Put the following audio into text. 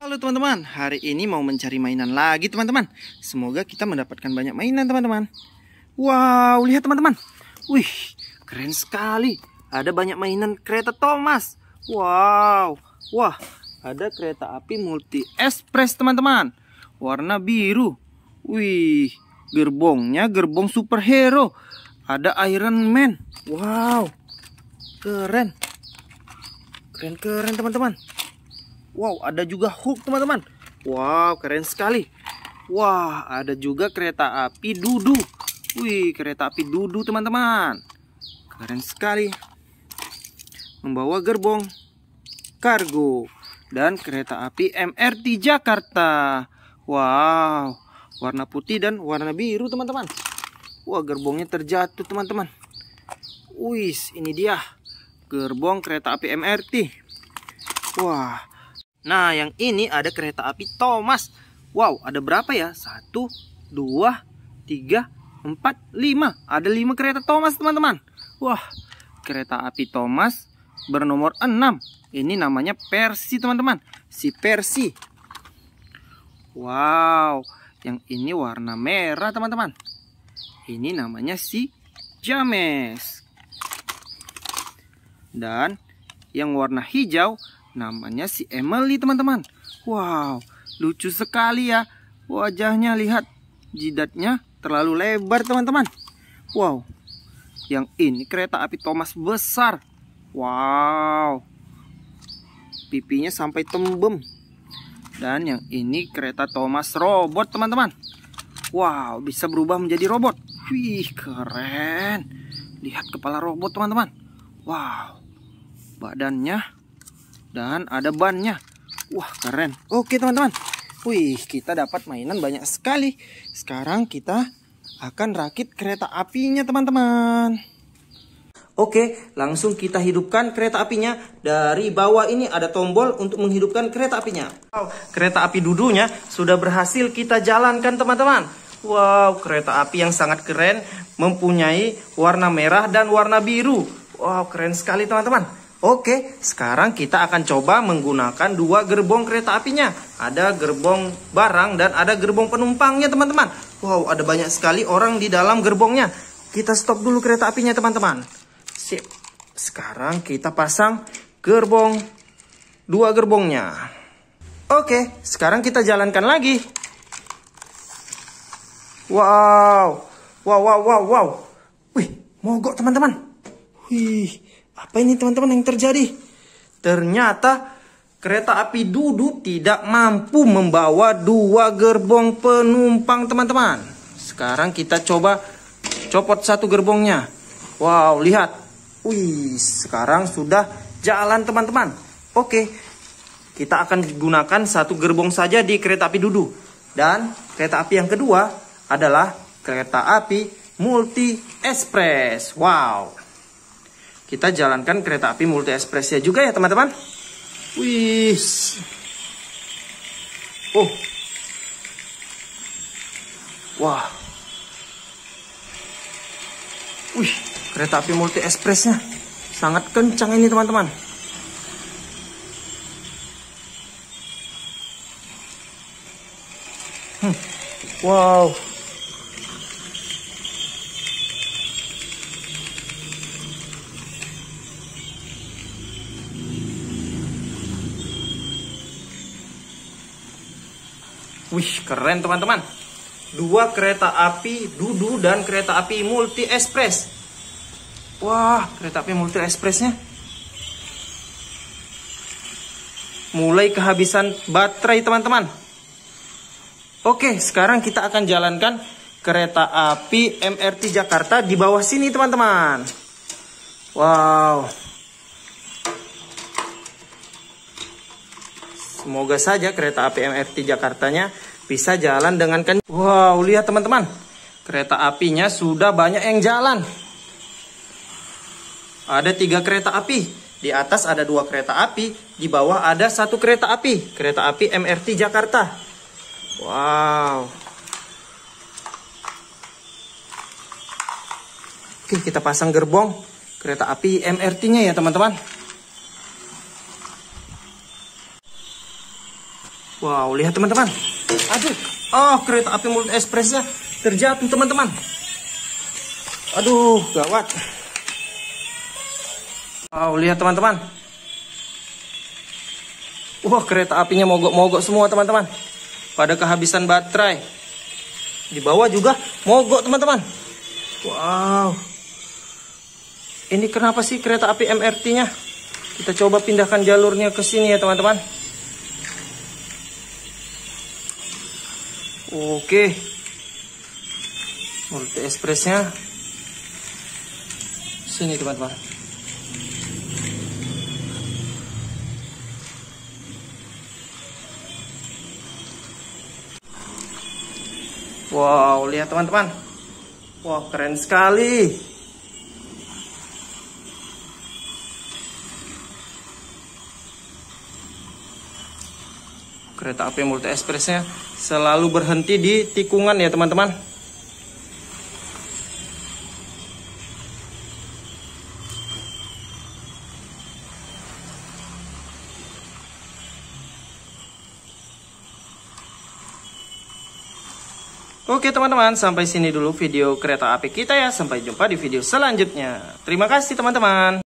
Halo teman-teman, hari ini mau mencari mainan lagi teman-teman. Semoga kita mendapatkan banyak mainan teman-teman. Wow, lihat teman-teman. Wih, keren sekali. Ada banyak mainan kereta Thomas. Wow, wah ada kereta api multi express teman-teman. Warna biru. Wih, gerbongnya gerbong superhero. Ada Iron Man. Wow, keren. Keren-keren teman-teman Wow, ada juga Hulk teman-teman. Wow, keren sekali. Wah, ada juga kereta api Dudu. Wih, kereta api Dudu teman-teman. Keren sekali. Membawa gerbong kargo dan kereta api MRT Jakarta. Wow, warna putih dan warna biru teman-teman. Wah, gerbongnya terjatuh teman-teman. Wih, ini dia gerbong kereta api MRT. Wah, Nah, yang ini ada kereta api Thomas. Wow, ada berapa ya? Satu, dua, tiga, empat, lima. Ada lima kereta Thomas, teman-teman. Wah, kereta api Thomas bernomor enam. Ini namanya Persi, teman-teman. Si Persi. Wow, yang ini warna merah, teman-teman. Ini namanya si James. Dan yang warna hijau Namanya si Emily teman-teman. Wow, lucu sekali ya. Wajahnya lihat. Jidatnya terlalu lebar teman-teman. Wow, yang ini kereta api Thomas besar. Wow, pipinya sampai tembem. Dan yang ini kereta Thomas robot teman-teman. Wow, bisa berubah menjadi robot. Wih, keren. Lihat kepala robot teman-teman. Wow, badannya dan ada bannya. Wah, keren. Oke, teman-teman. Wih, kita dapat mainan banyak sekali. Sekarang kita akan rakit kereta apinya, teman-teman. Oke, langsung kita hidupkan kereta apinya. Dari bawah ini ada tombol untuk menghidupkan kereta apinya. Wow, kereta api dudunya sudah berhasil kita jalankan, teman-teman. Wow, kereta api yang sangat keren, mempunyai warna merah dan warna biru. Wow, keren sekali, teman-teman. Oke, sekarang kita akan coba menggunakan dua gerbong kereta apinya. Ada gerbong barang dan ada gerbong penumpangnya, teman-teman. Wow, ada banyak sekali orang di dalam gerbongnya. Kita stop dulu kereta apinya, teman-teman. Sip. Sekarang kita pasang gerbong dua gerbongnya. Oke, sekarang kita jalankan lagi. Wow. Wow, wow, wow, wow. Wih, mogok, teman-teman. Wih. Apa ini teman-teman yang terjadi? Ternyata kereta api Dudu tidak mampu membawa dua gerbong penumpang teman-teman. Sekarang kita coba copot satu gerbongnya. Wow, lihat. Wih, sekarang sudah jalan teman-teman. Oke, kita akan gunakan satu gerbong saja di kereta api Dudu. Dan kereta api yang kedua adalah kereta api Multi Express. Wow kita jalankan kereta api multi ekspresnya juga ya teman-teman. Wih. Oh. Wah. Wih, kereta api multi ekspresnya sangat kencang ini teman-teman. Hmm. Wow. Wih, keren teman-teman. Dua kereta api Dudu dan kereta api Multi Express. Wah, kereta api Multi Expressnya mulai kehabisan baterai teman-teman. Oke, sekarang kita akan jalankan kereta api MRT Jakarta di bawah sini teman-teman. Wow. Semoga saja kereta api MRT Jakartanya bisa jalan dengan kencang. Wow, lihat teman-teman. Kereta apinya sudah banyak yang jalan. Ada tiga kereta api. Di atas ada dua kereta api. Di bawah ada satu kereta api. Kereta api MRT Jakarta. Wow. Oke, kita pasang gerbong kereta api MRT-nya ya teman-teman. Wow, lihat teman-teman. Aduh, oh kereta api mulut ekspresnya terjatuh teman-teman. Aduh, gawat. Wow, lihat teman-teman. Wah, kereta apinya mogok-mogok semua teman-teman. Pada kehabisan baterai. Di bawah juga mogok teman-teman. Wow. Ini kenapa sih kereta api MRT-nya? Kita coba pindahkan jalurnya ke sini ya teman-teman. Oke. Multi expressnya sini teman-teman. Wow, lihat teman-teman. Wow, keren sekali. Kereta api multi expressnya selalu berhenti di tikungan ya teman-teman Oke teman-teman, sampai sini dulu video kereta api kita ya. Sampai jumpa di video selanjutnya. Terima kasih teman-teman.